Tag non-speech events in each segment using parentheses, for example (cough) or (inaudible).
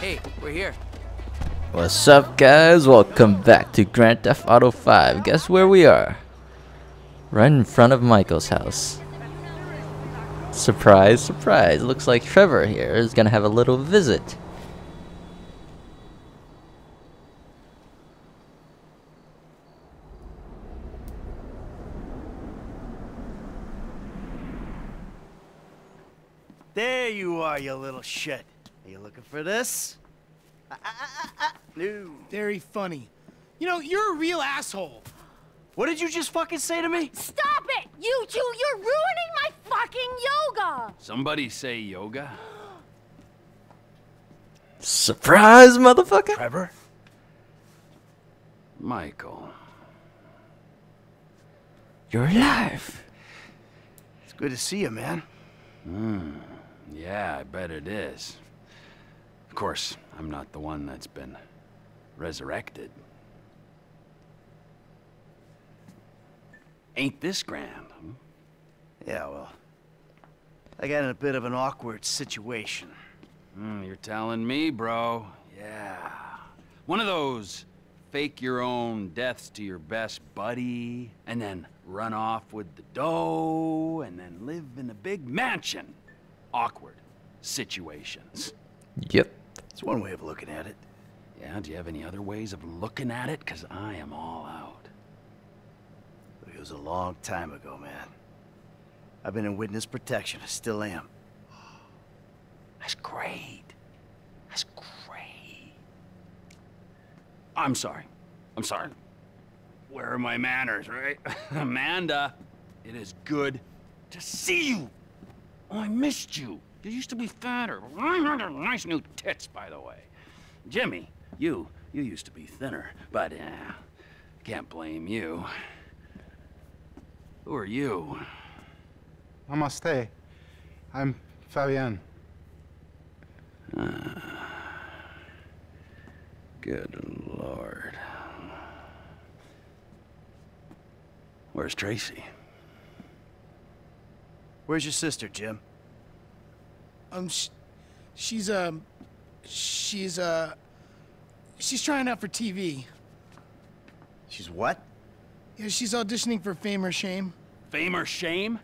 Hey, we're here. What's up, guys? Welcome back to Grand Theft Auto 5. Guess where we are? Right in front of Michael's house. Surprise, surprise. Looks like Trevor here is gonna have a little visit. There you are, you little shit. Are you looking for this? Ah, ah, ah, no. Very funny. You know, you're a real asshole. What did you just fucking say to me? Stop it! You two, you're ruining my fucking yoga! Somebody say yoga? Surprise, motherfucker! Trevor? Michael. You're alive. It's good to see you, man. Yeah, I bet it is. Of course, I'm not the one that's been resurrected. Ain't this grand? hmm? Yeah, well, I got in a bit of an awkward situation. Hmm, you're telling me, bro. Yeah. One of those fake your own deaths to your best buddy, and then run off with the dough, and then live in a big mansion. Awkward situations. Yep. It's one way of looking at it. Yeah, do you have any other ways of looking at it? Because I am all out. It was a long time ago, man. I've been in witness protection. I still am. (sighs) That's great. That's great. I'm sorry. I'm sorry. Where are my manners, right? (laughs) Amanda, it is good to see you. Oh, I missed you. You used to be fatter. Nice new tits, by the way. Jimmy, you, you used to be thinner, but uh, can't blame you. Who are you? Namaste. I'm Fabian. Good lord. Where's Tracy? Where's your sister, Jim? Um, sh she's um, she's uh, she's trying out for TV. She's what? Yeah, she's auditioning for Fame or Shame. Fame or shame?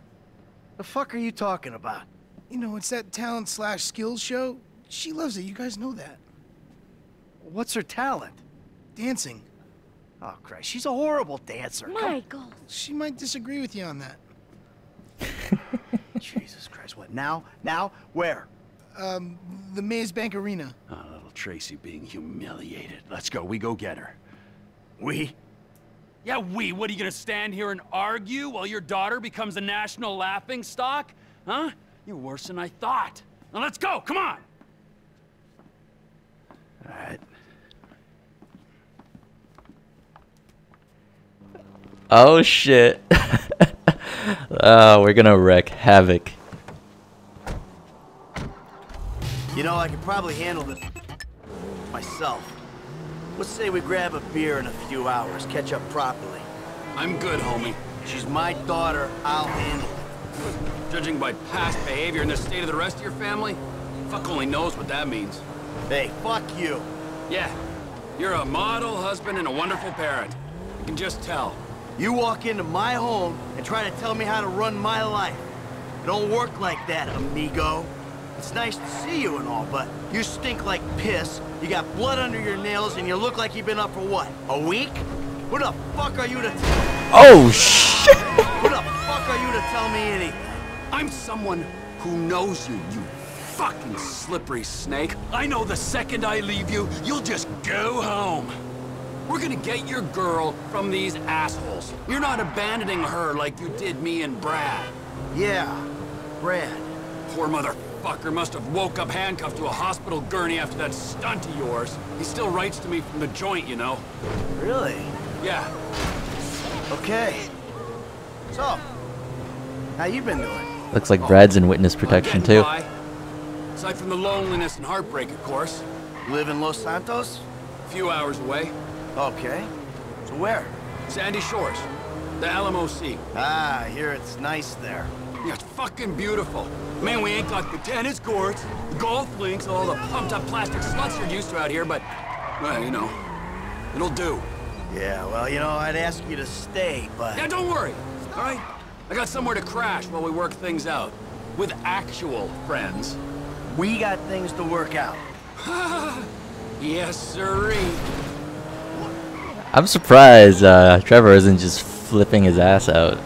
The fuck are you talking about? You know, it's that talent slash skills show. She loves it. You guys know that. What's her talent? Dancing. Oh, Christ, she's a horrible dancer. Michael. She might disagree with you on that. (laughs) Jesus Christ, what, now? Now? Where? Um, the Maze Bank Arena. Oh, little Tracy being humiliated. Let's go. We go get her. We? Yeah, we. What, are you gonna stand here and argue while your daughter becomes a national laughing stock? Huh? You're worse than I thought. Now let's go. Come on. All right. Oh shit. (laughs) oh, we're gonna wreck havoc. You know, I could probably handle this myself. Let's say we grab a beer in a few hours, catch up properly. I'm good, homie. She's my daughter, I'll handle it. Judging by past behavior and the state of the rest of your family, fuck only knows what that means. Hey, fuck you. Yeah, you're a model husband and a wonderful parent. I can just tell. You walk into my home and try to tell me how to run my life. It don't work like that, amigo. It's nice to see you and all, but you stink like piss, you got blood under your nails, and you look like you've been up for what, a week? Who the fuck are you to Oh shit! Who the fuck are you to tell me anything? I'm someone who knows you, you fucking slippery snake. I know the second I leave you, you'll just go home. We're gonna get your girl from these assholes. You're not abandoning her like you did me and Brad. Yeah, Brad. Poor motherfucker must have woke up handcuffed to a hospital gurney after that stunt of yours. He still writes to me from the joint, you know. Really? Yeah, Okay. So, how you been doing? Looks like Brad's in witness protection too. by. Aside from the loneliness and heartbreak, of course. You live in Los Santos? A few hours away. Okay. So where? Sandy Shores. The Alamo Sea. Ah, hear it's nice there. Yeah, it's fucking beautiful. Man, we ain't got the tennis courts, the golf links, all the pumped up plastic sluts you're used to out here, but, well, you know, it'll do. Yeah, well, you know, I'd ask you to stay, but... Yeah, don't worry, all right? I got somewhere to crash while we work things out. With actual friends. We got things to work out. (laughs) Yes, sirree. I'm surprised uh, Trevor isn't just flipping his ass out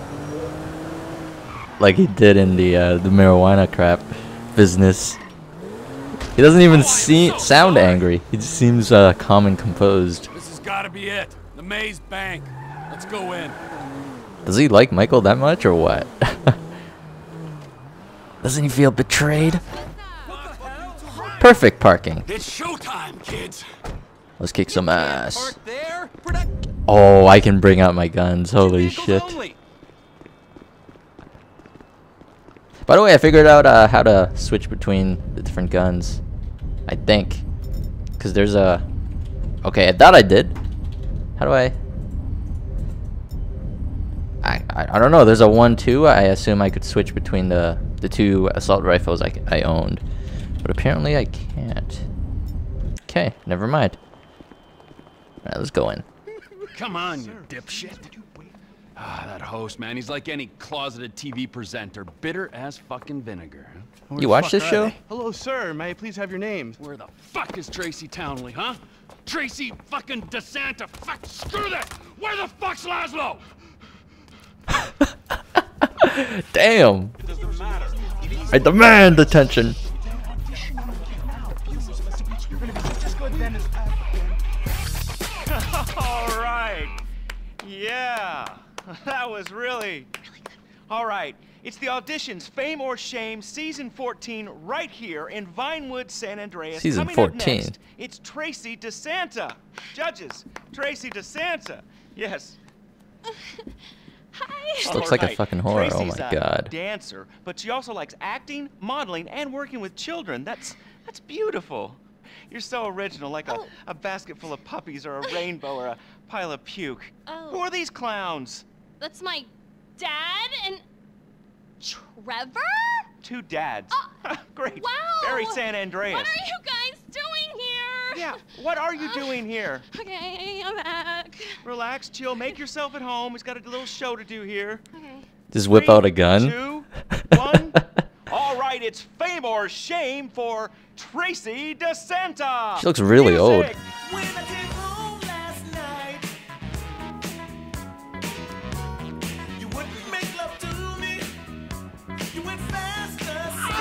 like he did in the uh, the marijuana crap business. He doesn't even see sound angry. He just seems uh, calm and composed. This has got to be it. The Maze Bank. Let's go in. Does he like Michael that much or what? (laughs) Doesn't he feel betrayed? Perfect parking. It's showtime, kids. Let's kick some ass. Park there. Protect. Oh, I can bring out my guns. Holy shit. By the way, I figured out uh, how to switch between the different guns. I think. Because there's a... Okay, I thought I did. How do I... I, I, I don't know. There's a 1-2. I assume I could switch between the, the two assault rifles I, I owned. But apparently I can't. Okay, never mind. Alright, let's go in. Come on, you dipshit. Ah, that host, man. He's like any closeted TV presenter. Bitter as fucking vinegar. huh? You watch this show? Hello, sir. May I please have your name? Where the fuck is Tracy Townley, huh? Tracy fucking DeSanta. Fuck, screw that. Where the fuck's Lazlow? (laughs) Damn! I demand attention. Yeah. (laughs) That was really. All right. It's the auditions, Fame or Shame, season 14, right here in Vinewood, San Andreas. Season Coming up 14. next, it's Tracy DeSanta. Judges, Tracy DeSanta. Yes. (laughs) Hi. This looks like a Alright, fucking horror. Oh my a god. Dancer, but she also likes acting, modeling, and working with children. That's that's beautiful. You're so original, like Oh. a, a basket full of puppies or a (laughs) rainbow or a pile of puke. Oh. Who are these clowns? That's my dad and Trevor? Two dads. Oh, (laughs) Great. Wow. Very San Andreas. What are you guys doing here? Yeah. What are you (laughs) doing here? Okay, I'm back. Relax, chill, make yourself at home. He's got a little show to do here. Okay. Just whip out a gun. Two, one. All right, it's fame or shame for Tracy DeSanta. She looks really old. Music. When I came home last night, you wouldn't make love to me. You went faster.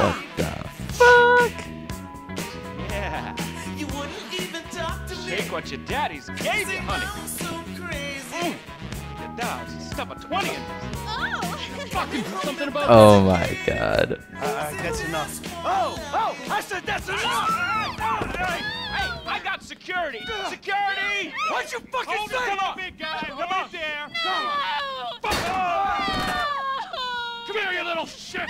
What the fuck? Yeah. You wouldn't even talk to me. Take what your daddy's gave you, honey. I'm so crazy. Your dog's stuff a 20 in this. Oh. Fucking something about Oh my god. Uh, Alright, that's enough. Oh, oh, I said that's enough. Oh, hey, hey, I got security. Security. What'd you fucking Hold say? come on. Big guy, come on there. No. Come here, you little shit.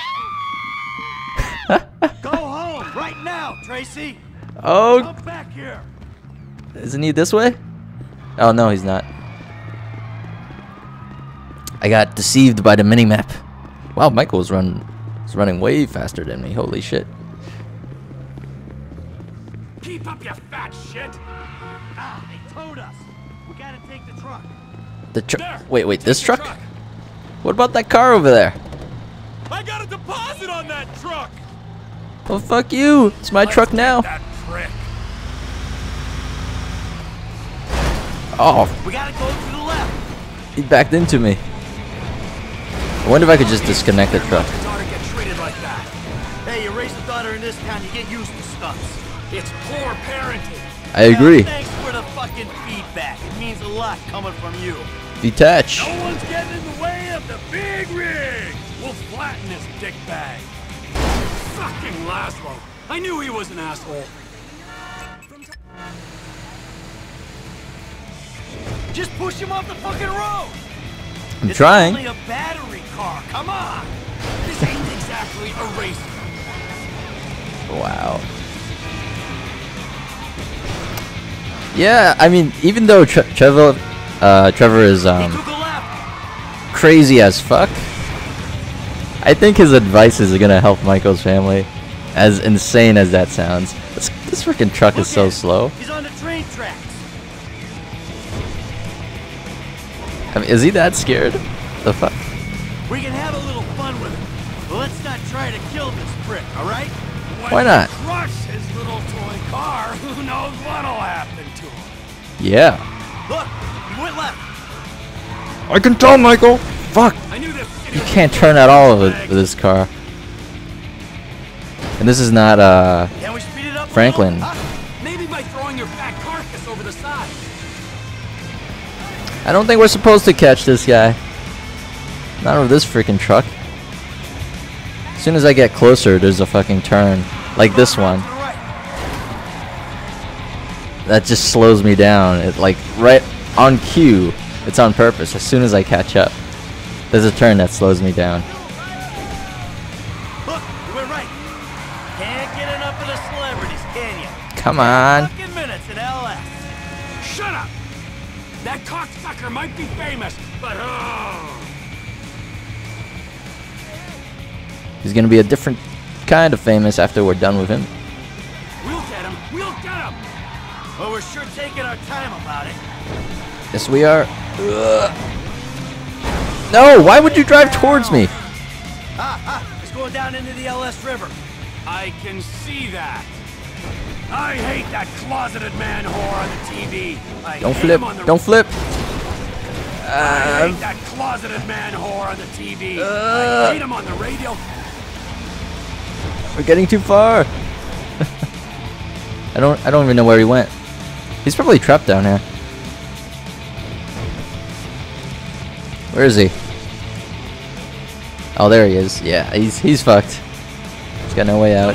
Go home right now, Tracy. Oh, Come back here. isn't he this way? Oh no, he's not. I got deceived by the minimap. Wow, Michael's run is running way faster than me. Holy shit. Keep up, you fat shit. Ah, they towed us. We gotta take the truck. The truck. Wait, wait, this the truck? What about that car over there? I got a deposit on that truck. Well, fuck you. It's my truck now. Oh, We gotta go to the left. he backed into me. I wonder if I could just disconnect the truck. Your daughter get treated like. Hey, you raise a daughter in this town, you get used to stunts. It's poor parenting. I agree. Thanks for the fucking feedback. It means a lot coming from you. Detach. No one's getting in the way of the big rig. We'll flatten this dick bag. Fucking Lazlow. I knew he was an asshole. Just push him off the fucking road. I'm it's trying. only a battery car. Come on. This ain't exactly a race. Wow. Yeah, I mean, even though Tre- Trevor, uh, Trevor is um took a left. crazy as fuck, I think his advice is gonna help Michael's family. As insane as that sounds. This, this freaking truck is so slow. I mean, is he that scared? The fuck? We can have a little fun with him. But let's not try to kill this prick, all right? Why not? Crush his little toy car. (laughs) Who knows what'll happen to him? Yeah. Look, he went left. I can tell, Michael. Fuck. I knew this. You can't turn at all with, with this car. And this is not uh Can we speed it up? a Franklin. little? Huh? I don't think we're supposed to catch this guy. Not with this freaking truck. As soon as I get closer, there's a fucking turn. Like this one. That just slows me down. It like right on cue. It's on purpose. As soon as I catch up, there's a turn that slows me down. Come on. Shut up. That cocksucker might be famous, but oh. He's gonna be a different kind of famous after we're done with him. We'll get him. We'll get him. Well, we're sure taking our time about it. Yes, we are. Ugh. No, why would you drive towards me? Ah, ah, it's going down into the LS River. I can see that. I hate that closeted man whore on the TV. I Don't flip. on the Don't flip. I Uh, hate that closeted man whore on the TV. Uh. I hate him on the radio. we're getting too far. (laughs) I don't. I don't even know where he went. He's probably trapped down here. Where is he? Oh, there he is. Yeah, he's he's fucked. He's got no way out.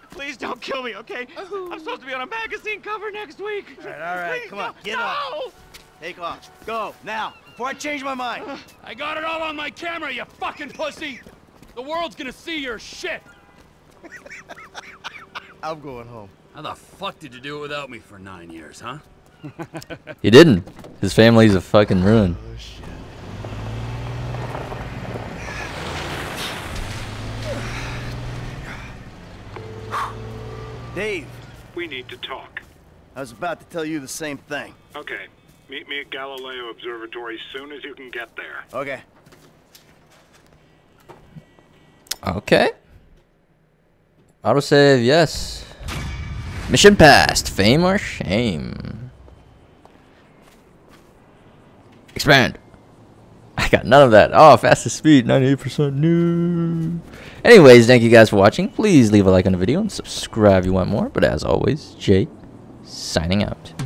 please don't kill me, okay? I'm supposed to be on a magazine cover next week. All right, all right, Please, come on, no, get no. up. Take off. Go, now, before I change my mind. Uh, I got it all on my camera, you fucking pussy. The world's gonna see your shit. (laughs) I'm going home. How the fuck did you do it without me for nine years, huh? (laughs) He didn't. His family's a fucking ruin. Oh, Dave, We need to talk. I was about to tell you the same thing. Okay. Meet me at Galileo Observatory as soon as you can get there. Okay. Okay. Autosave, yes. Mission passed. Fame or shame? Expand. Got none of that. Oh, fastest speed, 98% new. Anyways, thank you guys for watching. Please leave a like on the video and subscribe if you want more. But as always, Jake, signing out.